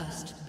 First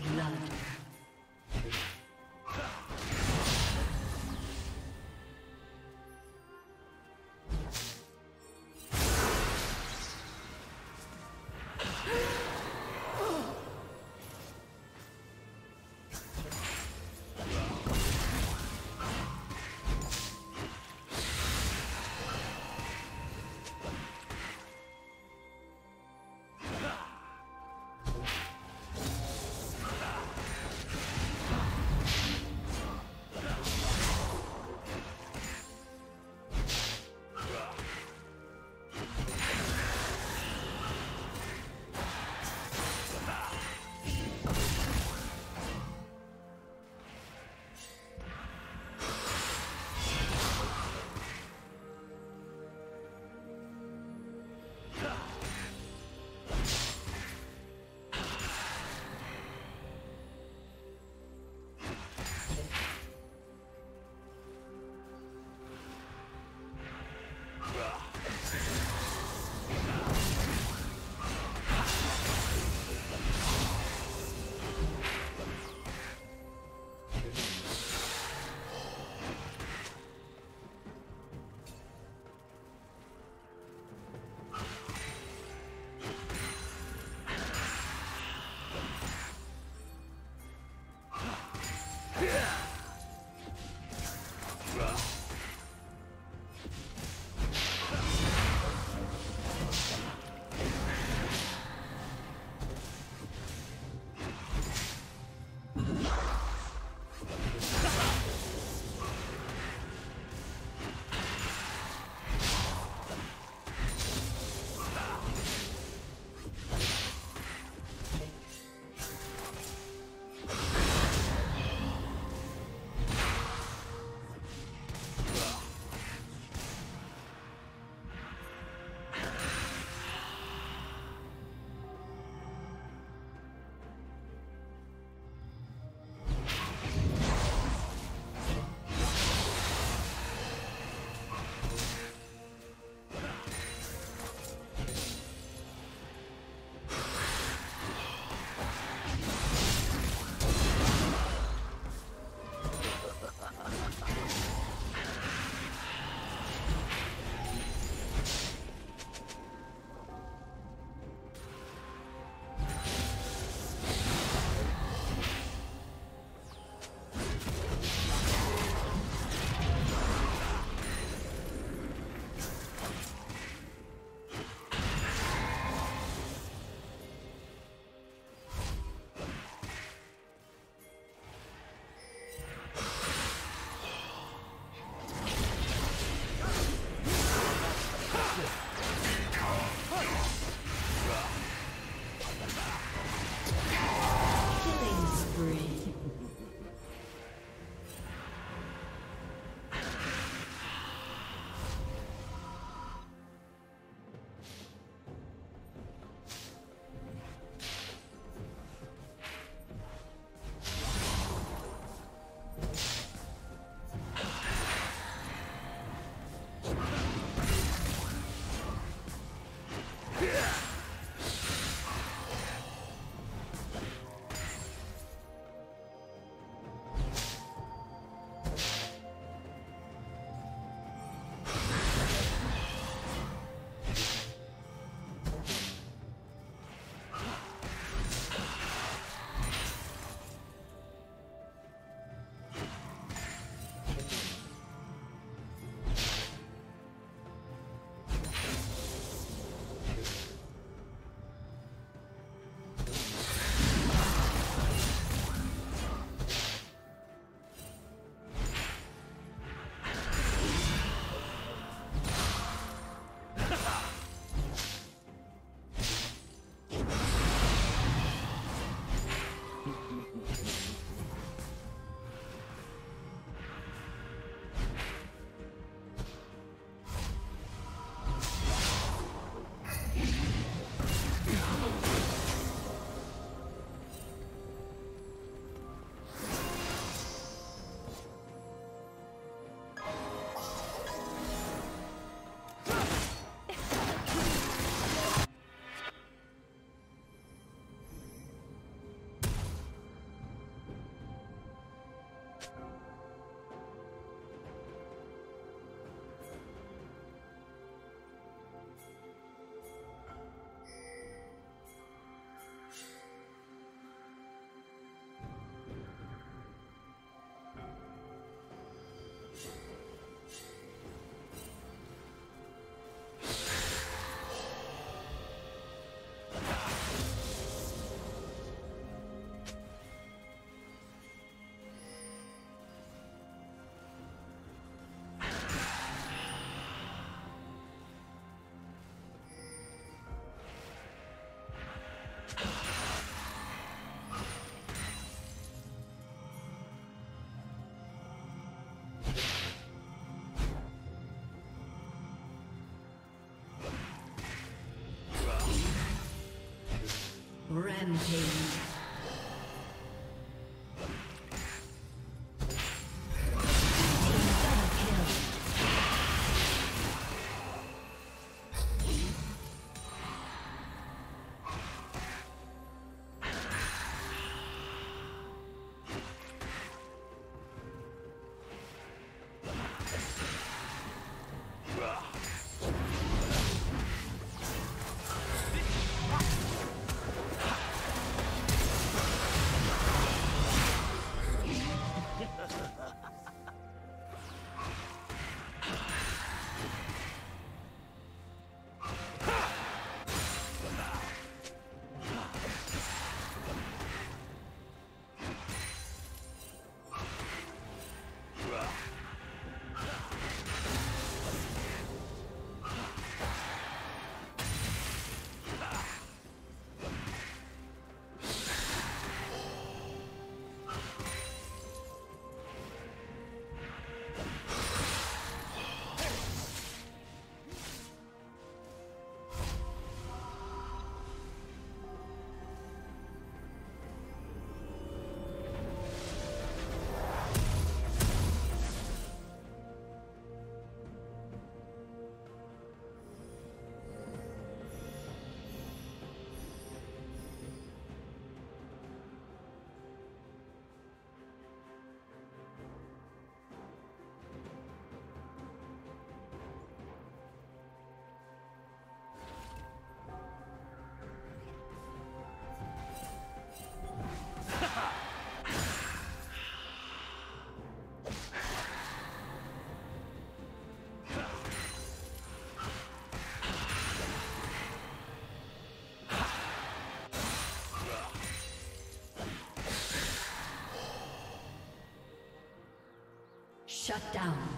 Shut down.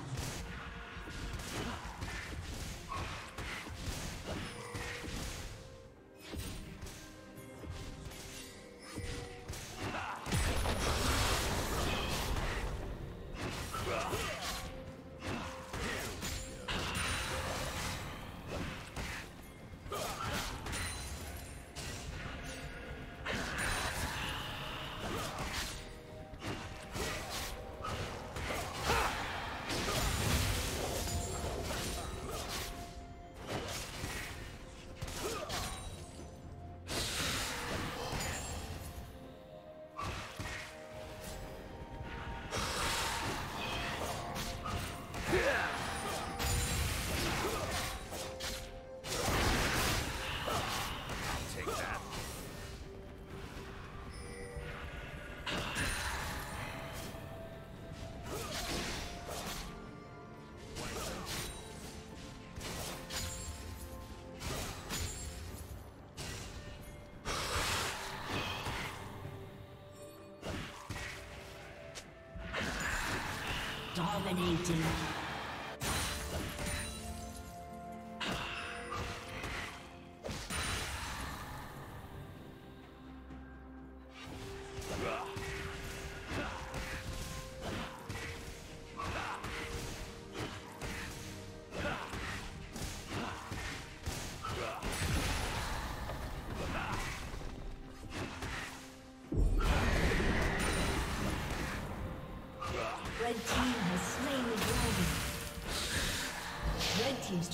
Dominating.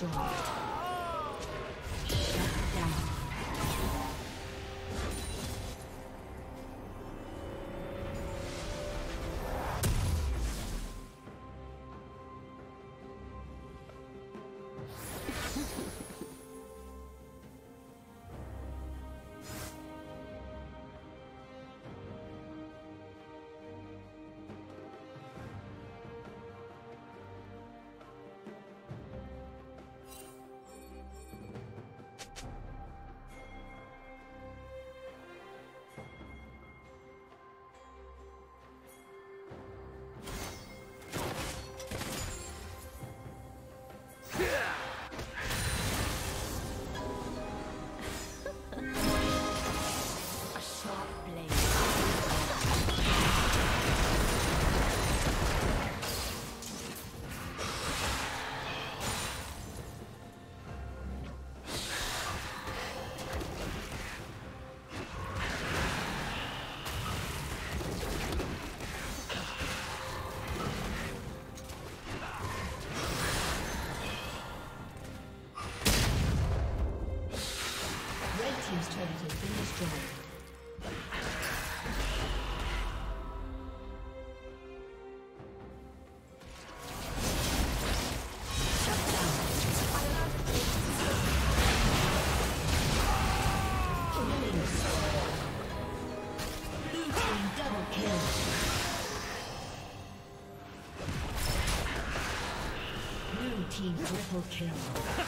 Has team triple kill.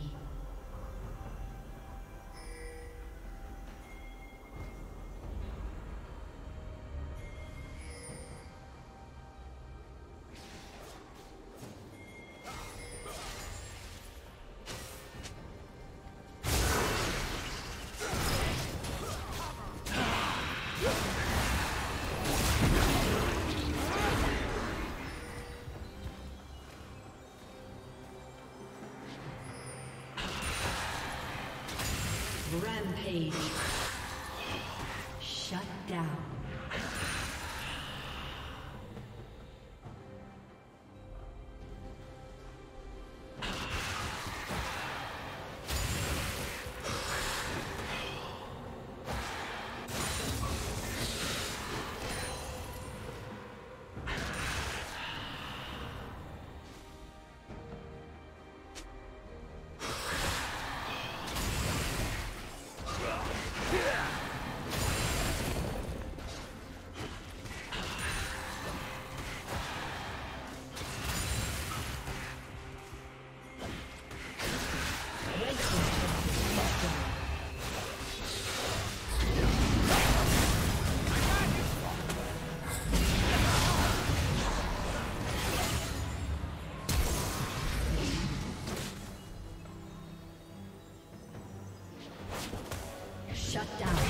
Rampage. Shut down.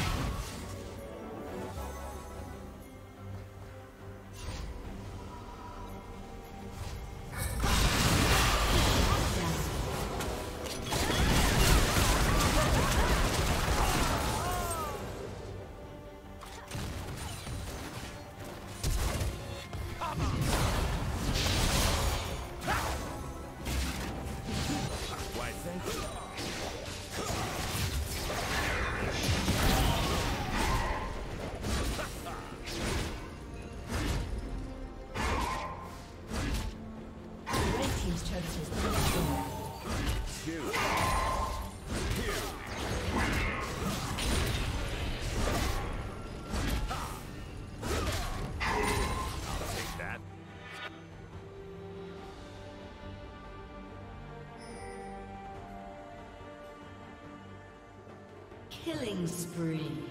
team's turret has been destroyed. Take that. Killing spree.